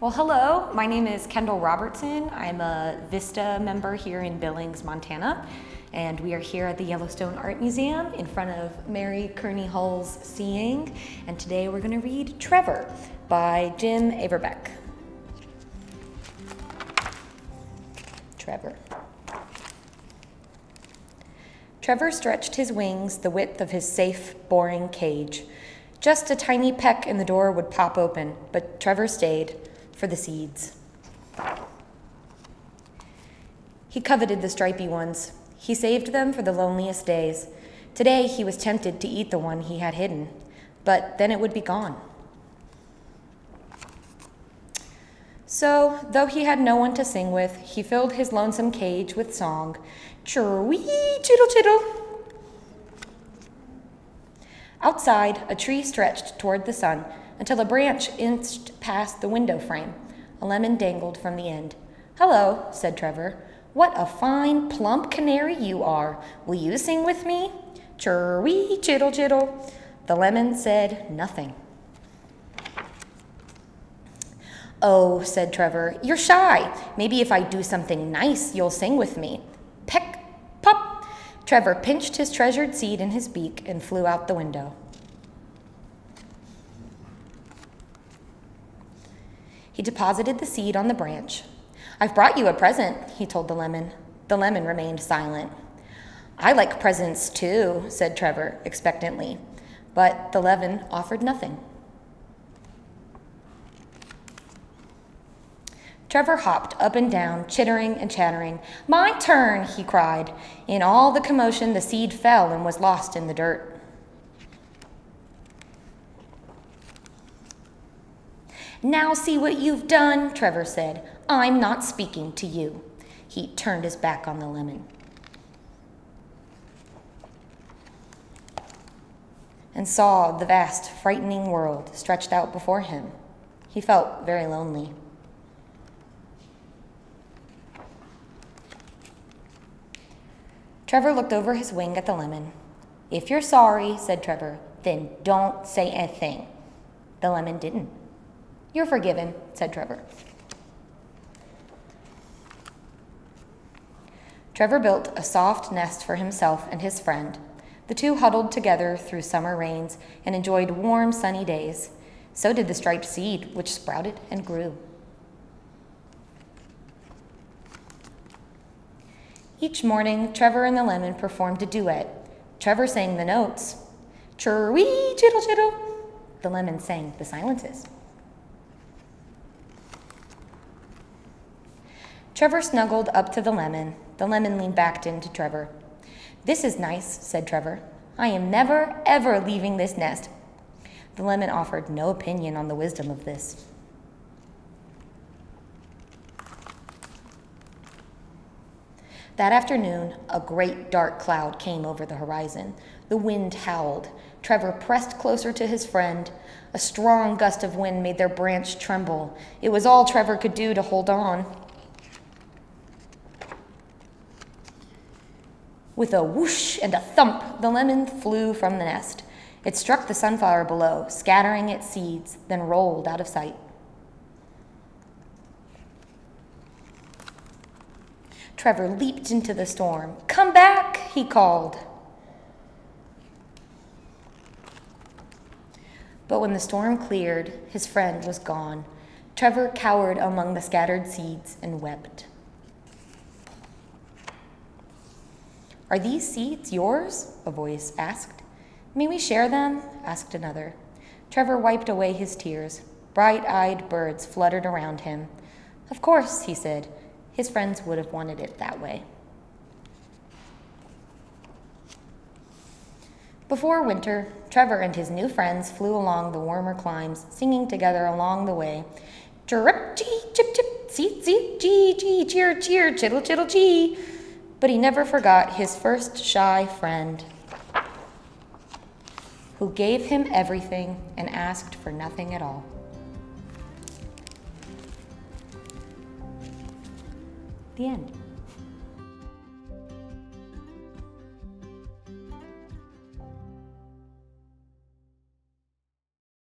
Well, hello. My name is Kendyl Robertson. I'm a VISTA member here in Billings, Montana. And we are here at the Yellowstone Art Museum in front of Mary Kearney Hull's Seeing. And today we're going to read Trevor by Jim Averbeck. Trevor. Trevor stretched his wings the width of his safe, boring cage. Just a tiny peck in the door would pop open, but Trevor stayed for the seeds. He coveted the stripy ones. He saved them for the loneliest days. Today he was tempted to eat the one he had hidden, but then it would be gone. So, though he had no one to sing with, he filled his lonesome cage with song. Chirwee, chittle, chittle. Outside, a tree stretched toward the sun, until a branch inched past the window frame. A lemon dangled from the end. Hello, said Trevor. What a fine, plump canary you are. Will you sing with me? Chirwee, chittle, chittle. The lemon said nothing. Oh, said Trevor, you're shy. Maybe if I do something nice, you'll sing with me. Peck, pop. Trevor pinched his treasured seed in his beak and flew out the window. He deposited the seed on the branch. I've brought you a present, he told the lemon. The lemon remained silent. I like presents too, said Trevor expectantly, but the lemon offered nothing. Trevor hopped up and down, chittering and chattering. My turn, he cried. In all the commotion, the seed fell and was lost in the dirt. Now see what you've done, Trevor said. I'm not speaking to you. He turned his back on the lemon. And saw the vast, frightening world stretched out before him. He felt very lonely. Trevor looked over his wing at the lemon. If you're sorry, said Trevor, then don't say a thing. The lemon didn't. You're forgiven, said Trevor. Trevor built a soft nest for himself and his friend. The two huddled together through summer rains and enjoyed warm, sunny days. So did the striped seed, which sprouted and grew. Each morning, Trevor and the lemon performed a duet. Trevor sang the notes. Chirwee, chittle, chittle. The lemon sang the silences. Trevor snuggled up to the lemon. The lemon leaned back into Trevor. This is nice, said Trevor. I am never, ever leaving this nest. The lemon offered no opinion on the wisdom of this. That afternoon, a great dark cloud came over the horizon. The wind howled. Trevor pressed closer to his friend. A strong gust of wind made their branch tremble. It was all Trevor could do to hold on. With a whoosh and a thump, the lemon flew from the nest. It struck the sunflower below, scattering its seeds, then rolled out of sight. Trevor leaped into the storm. Come back, he called. But when the storm cleared, his friend was gone. Trevor cowered among the scattered seeds and wept. Are these seeds yours? A voice asked. May we share them? asked another. Trevor wiped away his tears. Bright eyed birds fluttered around him. Of course, he said. His friends would have wanted it that way. Before winter, Trevor and his new friends flew along the warmer climes, singing together along the way. Chirp, chee, chip, chip, seet, seet, chee, chee, cheer, cheer, chittle, chittle, chee but he never forgot his first shy friend who gave him everything and asked for nothing at all. The end.